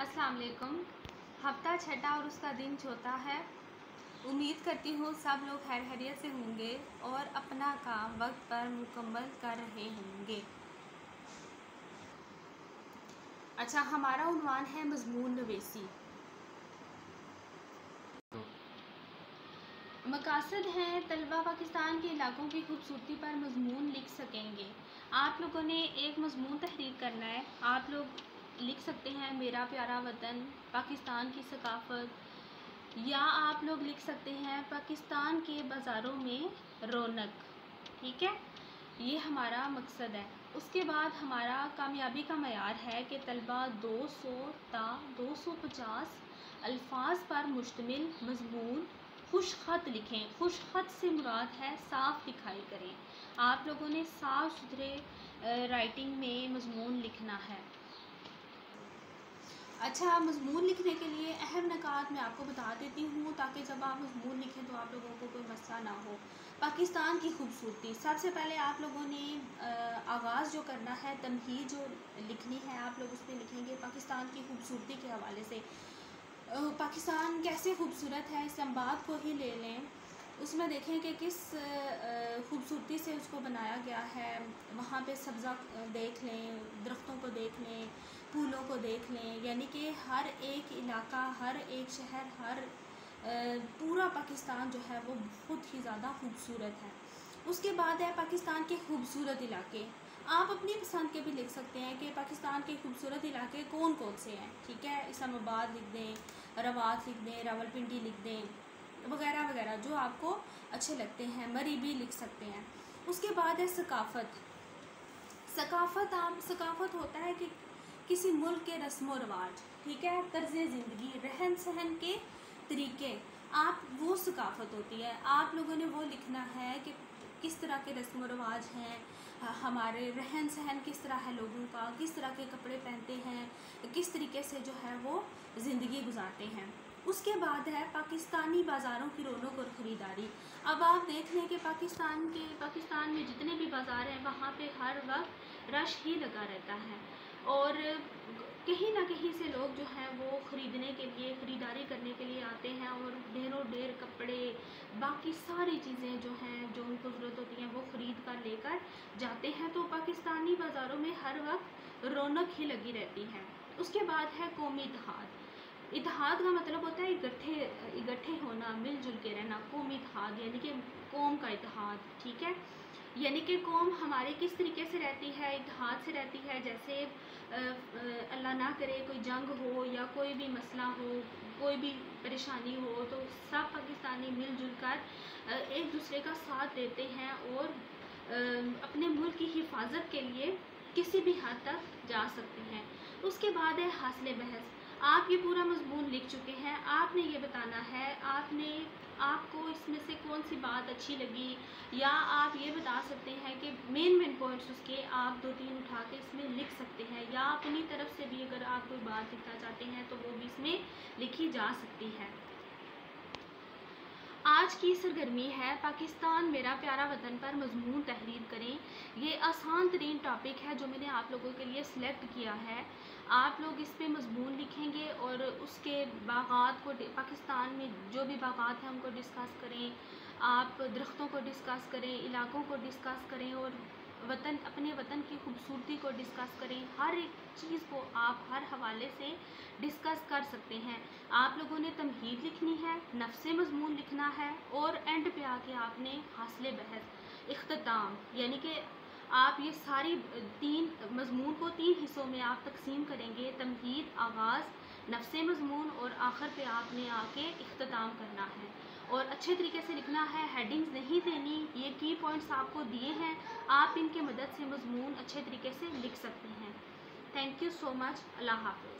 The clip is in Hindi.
अस्सलाम वालेकुम हफ़्ता छठा और उसका दिन चौथा है। उम्मीद करती हूँ सब लोग खैर खैरियत से होंगे और अपना काम वक्त पर मुकम्मल कर रहे होंगे। अच्छा हमारा उनवान है मजमून नवेसी। मकासद हैं तलबा पाकिस्तान के इलाकों की खूबसूरती पर मजमून लिख सकेंगे। आप लोगों ने एक मजमून तहरीर करना है। आप लोग लिख सकते हैं, मेरा प्यारा वतन, पाकिस्तान की सकाफ़त। या आप लोग लिख सकते हैं, पाकिस्तान के बाज़ारों में रौनक। ठीक है? ये हमारा मकसद है। उसके बाद हमारा कामयाबी का मैार है कि तलबा 200 ता 250 अल्फाज पर मुश्तमिल मजमून खुश ख़त लिखें, खुश ख़त से मुराद है, साफ़ लिखाई करें। आप लोगों ने साफ़ सुथरे राइटिंग में मजमून लिखना है। अच्छा मजमून लिखने के लिए अहम नकात मैं आपको बता देती हूँ, ताकि जब आप मजमून लिखें तो आप लोगों को कोई मसला ना हो। पाकिस्तान की खूबसूरती। सबसे पहले आप लोगों ने आगाज़ जो करना है तमही जो लिखनी है, आप लोग उसमें लिखेंगे पाकिस्तान की खूबसूरती के हवाले से। पाकिस्तान कैसे खूबसूरत है इस बात को ही ले लें। उसमें देखें कि किस खूबसूरती से उसको बनाया गया है। वहाँ पे सब्ज़ा देख लें, दरख्तों को देख लें, फूलों को देख लें। यानी कि हर एक इलाका, हर एक शहर, हर पूरा पाकिस्तान जो है वो बहुत ही ज़्यादा खूबसूरत है। उसके बाद है पाकिस्तान के खूबसूरत इलाके। आप अपनी पसंद के भी लिख सकते हैं कि पाकिस्तान के खूबसूरत इलाके कौन कौन से हैं। ठीक है, इस्लामाबाद लिख दें रवात लिख दें, रावलपिंडी लिख दें, वगैरह वगैरह, जो आपको अच्छे लगते हैं, मरी भी लिख सकते हैं। उसके बाद है सकाफ़त। सकाफ़त आप, सकाफ़त होता है कि किसी मुल्क के रस्म व रवाज, ठीक है? तर्ज ज़िंदगी, रहन सहन के तरीके, आप, वो सकाफ़त होती है। आप लोगों ने वो लिखना है कि किस तरह के रस्म रवाज हैं? हमारे रहन सहन किस तरह है लोगों का? किस तरह के कपड़े पहनते हैं? किस तरीके से जो है वो ज़िंदगी गुजारते हैं? उसके बाद है पाकिस्तानी बाज़ारों की रौनक और ख़रीदारी। अब आप देख लें कि पाकिस्तान के, पाकिस्तान में जितने भी बाज़ार हैं, वहाँ पे हर वक्त रश ही लगा रहता है। और कहीं ना कहीं से लोग जो हैं वो ख़रीदने के लिए, ख़रीदारी करने के लिए आते हैं और ढेरों ढेर कपड़े, बाकी सारी चीज़ें जो हैं, जो उनको ज़रूरत होती हैं, वो ख़रीद कर लेकर जाते हैं। तो पाकिस्तानी बाज़ारों में हर वक्त रौनक ही लगी रहती है। उसके बाद है कौमी इतिहाद इतिहाद का मतलब होता है इकट्ठे इकट्ठे होना, मिलजुल के रहना। कौमी इतिहाद यानी कि कौम का इतिहाद ठीक है? यानी कि कौम हमारे किस तरीके से रहती है इतिहाद से रहती है, जैसे अल्लाह ना करे कोई जंग हो या कोई भी मसला हो, कोई भी परेशानी हो तो सब पाकिस्तानी मिलजुल कर एक दूसरे का साथ देते हैं और अपने मुल्क की हिफाजत के लिए किसी भी हद तक जा सकते हैं। उसके बाद है हासिल बहस आप ये पूरा मजमून लिख चुके हैं। आपने ये बताना है, आपने, आपको इसमें से कौन सी बात अच्छी लगी? या आप ये बता सकते हैं कि मेन मेन पॉइंट्स उसके आप दो तीन उठा के इसमें लिख सकते हैं। या अपनी तरफ़ से भी अगर आप कोई बात लिखना चाहते हैं तो वो भी इसमें लिखी जा सकती है। आज की सरगर्मी है। पाकिस्तान मेरा प्यारा वतन पर मजमून ये आसान तरीन टॉपिक है जो मैंने आप लोगों के लिए सिलेक्ट किया है। आप लोग इस पर मजमून लिखेंगे और उसके बागात को पाकिस्तान में जो भी बागात हैं उनको डिस्कस करें। आप दरख्तों को डिस्कस करें, इलाकों को डिस्कस करें और वतन, अपने वतन की खूबसूरती को डिस्कस करें। हर एक चीज़ को आप हर हवाले से डिस्कस कर सकते हैं। आप लोगों ने तमहीद लिखनी है, नफ्स मजमून लिखना है और एंड पे आके आपने हासिल बहस अख्ताम यानी कि आप ये सारी तीन मजमून को तीन हिस्सों में आप तकसीम करेंगे, तमहीद, आगाज़, नफ्स मजमून और आखिर पे आपने आके अख्ताम करना है। और अच्छे तरीके से लिखना है हेडिंग्स नहीं देनी, ये की पॉइंट्स आपको दिए हैं, आप इनके मदद से मजमून अच्छे तरीके से लिख सकते हैं। थैंक यू सो मच अल्लाह हाफ़